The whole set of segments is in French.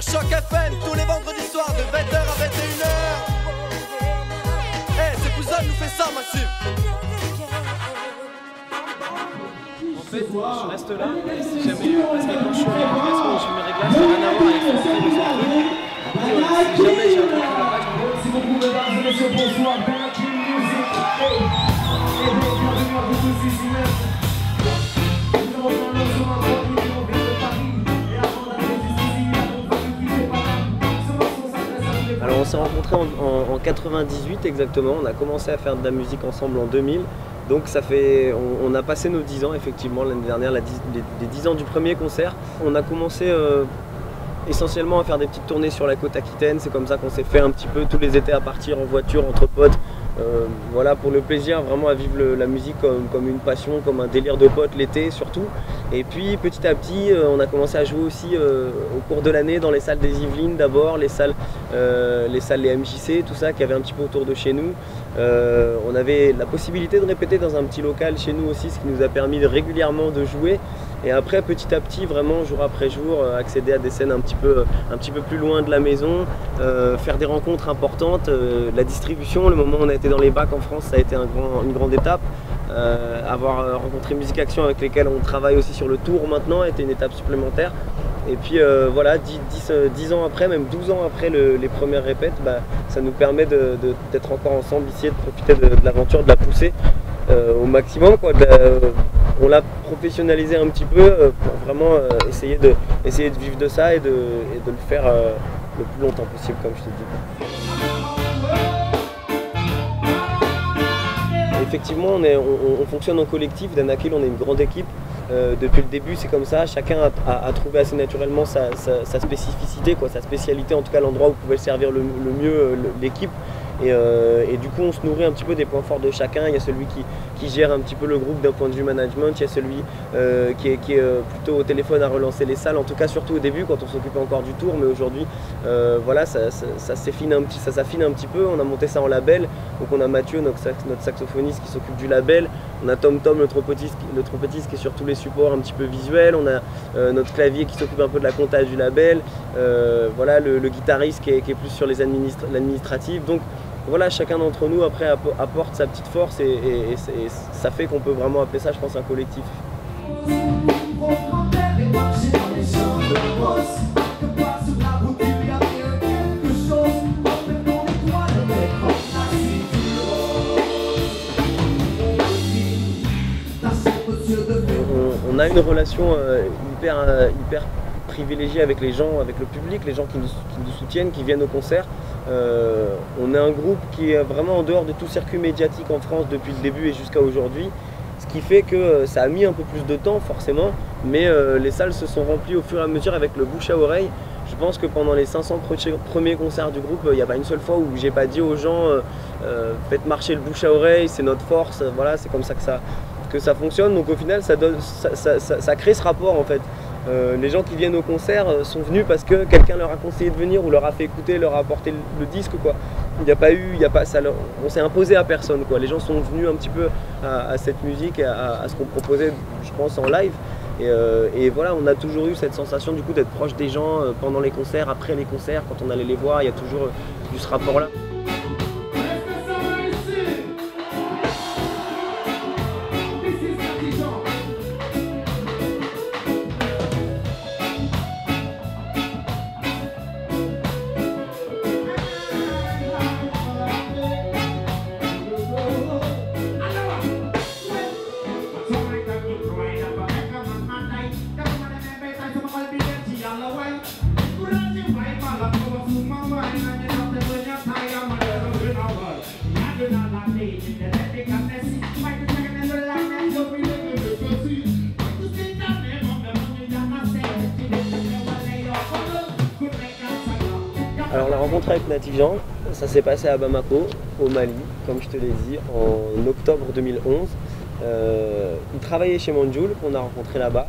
FM tous les vendredis soirs de 20h à 21h. Eh, hey, c'est Pouzon nous fait ça, Massif. En fait, je reste là, si jamais, parce que quand je suis je fais mes réglages, ça n'a rien à voir avec ce que je fais Si jamais j'ai un pas, je bonsoir. S'est rencontrés en, en- en 98 exactement, on a commencé à faire de la musique ensemble en 2000. Donc ça fait, on, a passé nos 10 ans effectivement l'année dernière, les, les 10 ans du premier concert. On a commencé euh, essentiellement à faire des petites tournées sur la côte aquitaine, c'est comme ça qu'on s'est fait un petit peu tous les étés à partir en voiture entre potes. Euh, voilà pour le plaisir, vraiment à vivre la musique comme, comme une passion, comme un délire de potes l'été surtout. Et puis petit à petit, euh, on a commencé à jouer aussi euh, au cours de l'année dans les salles des Yvelines d'abord, les salles, euh, les salles les MJC, tout ça qui avait un petit peu autour de chez nous. On avait la possibilité de répéter dans un petit local chez nous aussi, ce qui nous a permis régulièrement de jouer. Et après, petit à petit, vraiment jour après jour, accéder à des scènes un petit peu, un petit peu plus loin de la maison, faire des rencontres importantes. la distribution, le moment où on a été dans les bacs en France, ça a été une grande étape. Euh, avoir euh, rencontré Musique Action avec lesquels on travaille aussi sur le tour maintenant été une étape supplémentaire. Et puis euh, voilà, 10, 10, euh, 10 ans après, même 12 ans après le- les premières répètes, bah, ça nous permet d'être encore ensemble ici et de profiter de, l'aventure, de la pousser au maximum. Quoi, on l'a professionnalisé un petit peu pour vraiment essayer, de, essayer de vivre de ça et de, et de le faire le plus longtemps possible, comme je te dis. Effectivement, on, fonctionne en collectif. Danakil, on est une grande équipe. Euh, depuis le début, c'est comme ça. Chacun a, trouvé assez naturellement sa, spécificité, quoi, sa spécialité, en tout cas l'endroit où pouvait servir le, mieux euh, l'équipe. Et, euh, et du coup, on se nourrit un petit peu des points forts de chacun. Il y a celui qui, qui gère un petit peu le groupe d'un point de vue management. Il y a celui euh, qui est, euh, plutôt au téléphone à relancer les salles. En tout cas, surtout au début, quand on s'occupait encore du tour. Mais aujourd'hui, voilà, ça, ça, s'affine un petit, ça s'affine un petit peu. On a monté ça en label. Donc on a Mathieu, notre, sax- notre saxophoniste, qui s'occupe du label. On a Tom Tom, le trompettiste, le trompettiste qui est sur tous les supports un petit peu visuels. On a notre clavier qui s'occupe un peu de la comptage du label. Voilà, le, guitariste qui est, plus sur les administra- l'administratif. Donc voilà, chacun d'entre nous après appo- apporte sa petite force et, ça fait qu'on peut vraiment appeler ça, je pense, un collectif. on, on a une relation euh, hyper, euh, hyper privilégiée avec les gens, avec le public, les gens qui nous, soutiennent, qui viennent au concert. Euh, on est un groupe qui est vraiment en dehors de tout circuit médiatique en France depuis le début et jusqu'à aujourd'hui. Ce qui fait que euh, ça a mis un peu plus de temps forcément, mais euh, les salles se sont remplies au fur et à mesure avec le bouche à oreille. Je pense que pendant les 500 pre- premiers concerts du groupe, il n'y a pas une seule fois où j'ai pas dit aux gens faites marcher le bouche à oreille, c'est notre force, voilà, c'est comme ça que ça, que ça fonctionne. Donc au final, ça crée ce rapport en fait. Euh, les gens qui viennent au concert euh, sont venus parce que quelqu'un leur a conseillé de venir ou leur a fait écouter, leur a apporté le, disque. Il n'y a pas eu, il y a pas, ça, on s'est imposé à personne quoi. Les gens sont venus un petit peu à, cette musique, à, ce qu'on proposait, je pense, en live. Et, euh, et voilà, on a toujours eu cette sensation du coup d'être proche des gens pendant les concerts, après les concerts, quand on allait les voir, il y a toujours eu ce rapport Alors la rencontre avec Natijan, ça s'est passé à Bamako, au Mali, comme je te l'ai dit, en octobre 2011. Euh, il travaillait chez Manjoul, qu'on a rencontré là-bas.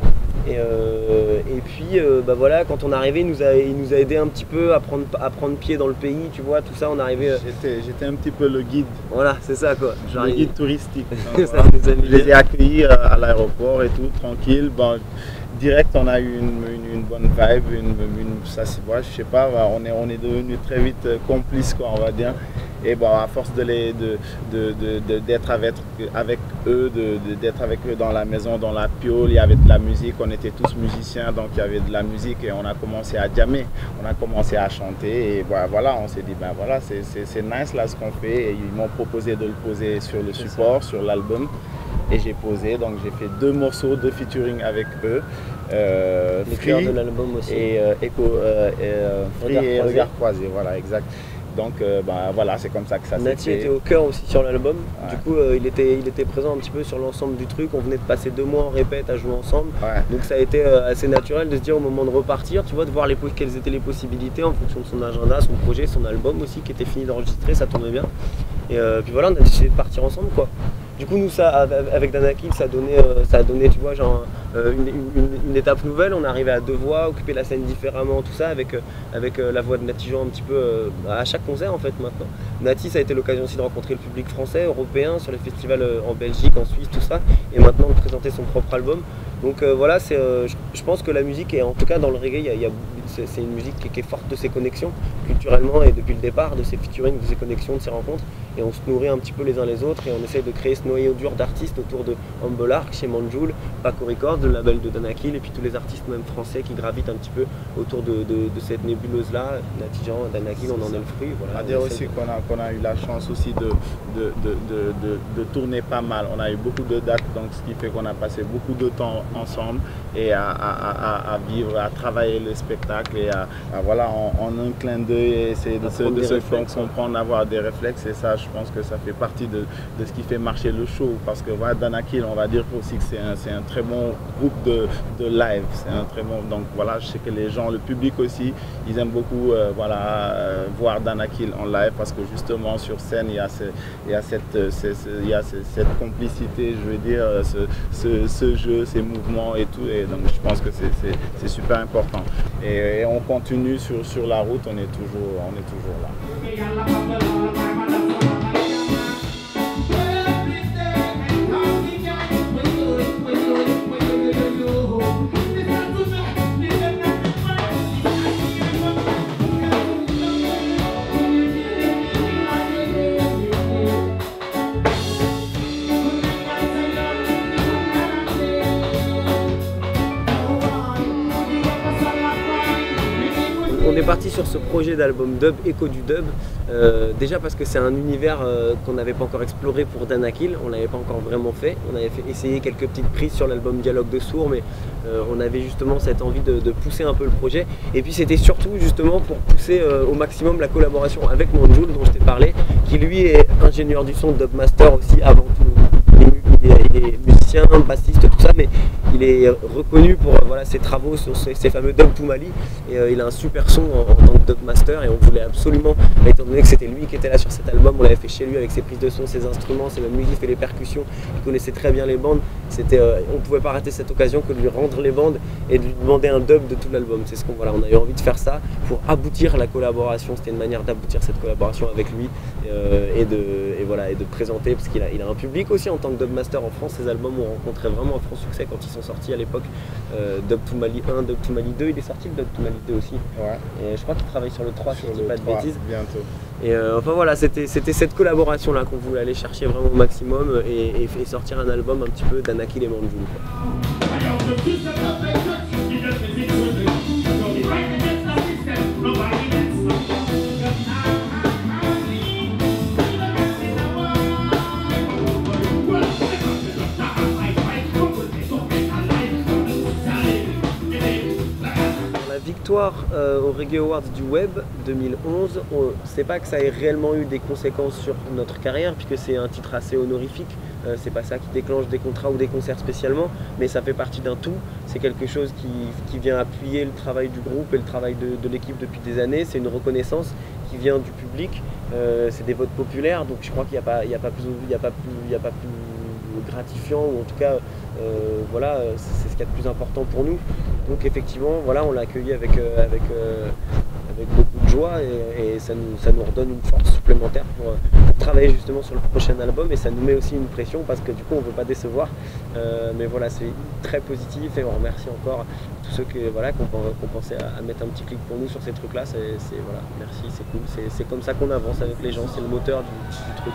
Et, euh, et puis, euh, bah voilà, quand on est arrivé, il nous, a, il nous a aidé un petit peu à prendre, à prendre pied dans le pays, tu vois, tout ça, on est arrivé... euh, J'étais, un petit peu le guide, voilà, c'est ça quoi. le guide touristique. Ça Voilà. nous a mis Je les ai accueillis à l'aéroport et tout, tranquille. Bon, direct, on a eu une, bonne vibe, une, ça c'est je sais pas, on est, on est devenu très vite complices, quoi, on va dire. Et bon, à force de les, de, d'être avec, avec eux, d'être avec eux dans la maison, dans la piole, il y avait de la musique, on était tous musiciens, donc il y avait de la musique et on a commencé à jammer, on a commencé à chanter et voilà, on s'est dit, ben voilà, c'est, nice là ce qu'on fait et ils m'ont proposé de le poser sur le support, sur l'album et j'ai posé, donc j'ai fait deux morceaux de featuring avec eux. Euh, Free de l'album aussi. Et euh, euh, euh Free et Regard Croisé, voilà, exact. Donc euh, bah, voilà, c'est comme ça que ça s'est fait. était au cœur aussi sur l'album. Du coup, euh, il, était, il était présent un petit peu sur l'ensemble du truc. On venait de passer deux mois en répète à jouer ensemble. Donc ça a été euh, assez naturel de se dire au moment de repartir, tu vois, de voir les, quelles étaient les possibilités en fonction de son agenda, son projet, son album aussi qui était fini d'enregistrer, ça tournait bien. Et puis voilà, on a décidé de partir ensemble quoi. Du coup, nous, ça, avec Danakil, ça a euh, ça a donné tu vois, genre, euh, une, étape nouvelle. On arrivé à deux voix, occuper la scène différemment, tout ça, avec, euh, avec la voix de Nati Jean un petit peu à chaque concert en fait maintenant. Nati, ça a été l'occasion aussi de rencontrer le public français, européen, sur les festivals en Belgique, en Suisse, tout ça, et maintenant de présenter son propre album. Donc voilà, je, pense que la musique, et en tout cas dans le reggae, c'est une musique qui, est forte de ses connexions culturellement et depuis le départ, de ses featuring, de ses connexions, de ses rencontres. Et on se nourrit un petit peu les uns les autres et on essaye de créer ce noyau dur d'artistes autour de Humble Arc, chez Manjoul, Paco Records, le label de Danakil et puis tous les artistes même français qui gravitent un petit peu autour de, cette nébuleuse-là. Natijan, Danakil, on en est le fruit. Voilà, à dire aussi qu'on a, a, eu la chance aussi de, de, tourner pas mal. On a eu beaucoup de dates, donc ce qui fait qu'on a passé beaucoup de temps ensemble et à, vivre, à travailler le spectacle et à, voilà, en, un clin d'œil, essayer de se, de se comprendre, avoir des réflexes et ça, je pense que ça fait partie de, ce qui fait marcher le show parce que voilà, Danakil, on va dire aussi que c'est un, très bon groupe de, live, c'est un très bon, donc voilà, je sais que les gens, le public aussi, ils aiment beaucoup euh, voilà, euh, voir Danakil en live parce que justement sur scène, il y a, il y a, cette, il y a cette complicité, je veux dire, ce, ce, jeu, ces mouvements et tout, et donc je pense que c'est super important. Et, on continue sur, sur la route, on est toujours, on est toujours là. On est parti sur ce projet d'album dub, Echo du dub, euh, déjà parce que c'est un univers euh, qu'on n'avait pas encore exploré pour Danakil, on l'avait pas encore vraiment fait. On avait fait essayer quelques petites prises sur l'album Dialogue de Sourds, mais euh, on avait justement cette envie de, pousser un peu le projet. Et puis c'était surtout justement pour pousser au maximum la collaboration avec Manjoul dont je t'ai parlé, qui lui est ingénieur du son, dubmaster aussi avant tout. Est, musicien, bassiste, tout ça, mais il est reconnu pour euh, voilà, ses travaux sur ces, fameux Dub to Mali. Et euh, il a un super son en, tant que Dub Master. Et on voulait absolument, bah, étant donné que c'était lui qui était là sur cet album, on l'avait fait chez lui avec ses prises de son, ses instruments, ses musiques et les percussions. Il connaissait très bien les bandes. C'était, euh, on ne pouvait pas rater cette occasion que de lui rendre les bandes et de lui demander un dub de tout l'album. C'est ce qu'on voilà, on a eu envie de faire ça pour aboutir la collaboration. C'était une manière d'aboutir cette collaboration avec lui et, de, et, voilà, et de présenter, parce qu'il a, il a un public aussi en tant que Dub Master en France. Ses albums ont rencontré vraiment un franc succès quand ils sont sorti à l'époque. Euh, Dub to Mali 1, Dub to Mali 2, il est sorti le Dub to Mali 2 aussi. Ouais. Et je crois qu'il travaille sur le 3 si je dis pas de bêtises. Bientôt. Et euh, enfin voilà, c'était cette collaboration là qu'on voulait aller chercher vraiment au maximum et, et, sortir un album un petit peu d'Anaki et Manjou. Euh, au Reggae Awards du Web 2011, c'est pas que ça ait réellement eu des conséquences sur notre carrière, puisque c'est un titre assez honorifique. Euh, c'est pas ça qui déclenche des contrats ou des concerts spécialement, mais ça fait partie d'un tout. C'est quelque chose qui, vient appuyer le travail du groupe et le travail de, l'équipe depuis des années. C'est une reconnaissance qui vient du public. Euh, c'est des votes populaires, donc je crois qu'il n'y a, pas, a, plus, a pas plus gratifiant, ou en tout cas, voilà, c'est ce qu'il y a de plus important pour nous. Donc effectivement, voilà, on l'a accueilli avec, euh, avec, euh, avec beaucoup de joie et, ça, nous, ça, nous, redonne une force supplémentaire pour, travailler justement sur le prochain album et ça nous met aussi une pression parce que du coup on ne veut pas décevoir. mais voilà, c'est très positif et on remercie encore tous ceux qui, voilà, qui ont, pensé à, mettre un petit clic pour nous sur ces trucs-là. Voilà, merci, c'est cool. C'est, comme ça qu'on avance avec les gens, c'est le moteur du truc.